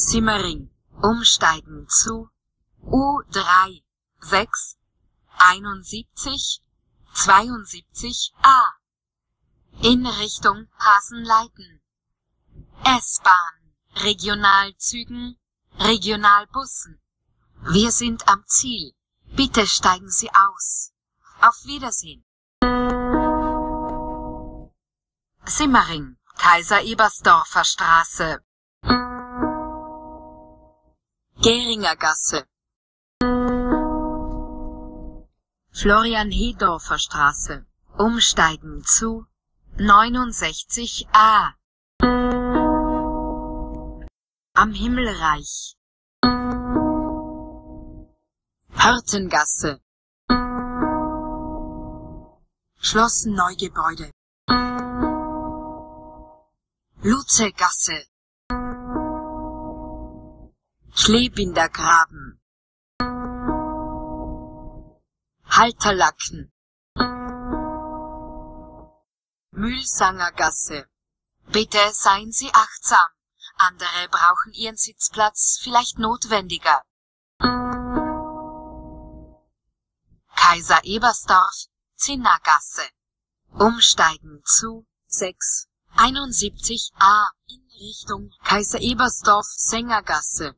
Simmering, umsteigen zu U3, 6, 71, 72a. In Richtung Hasenleiten. S-Bahn, Regionalzügen, Regionalbussen. Wir sind am Ziel. Bitte steigen Sie aus. Auf Wiedersehen. Simmering, Kaiser Ebersdorfer Straße. Geringer Gasse. Florian Hedorfer Straße. Umsteigen zu 69a. Am Himmelreich. Hörtengasse. Schloss Neugebäude. Luzegasse. Kleebindergraben. Halterlacken. Mühlsangergasse. Bitte seien Sie achtsam. Andere brauchen Ihren Sitzplatz vielleicht notwendiger. Kaiser Ebersdorf, Zinnergasse. Umsteigen zu 6, 71a in Richtung Kaiser Ebersdorf, Sängergasse.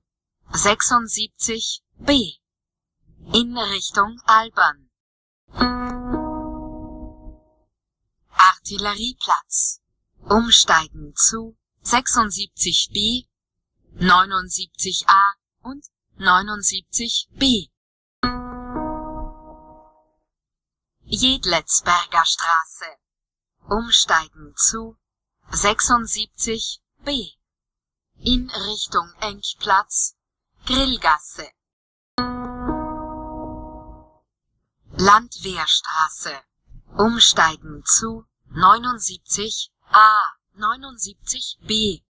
76b in Richtung Alban. Artillerieplatz. Umsteigen zu 76b, 79a und 79b. Jedletzberger Straße. Umsteigen zu 76b. In Richtung Engplatz, Grillgasse. Landwehrstraße. Umsteigen zu 79a, 79b.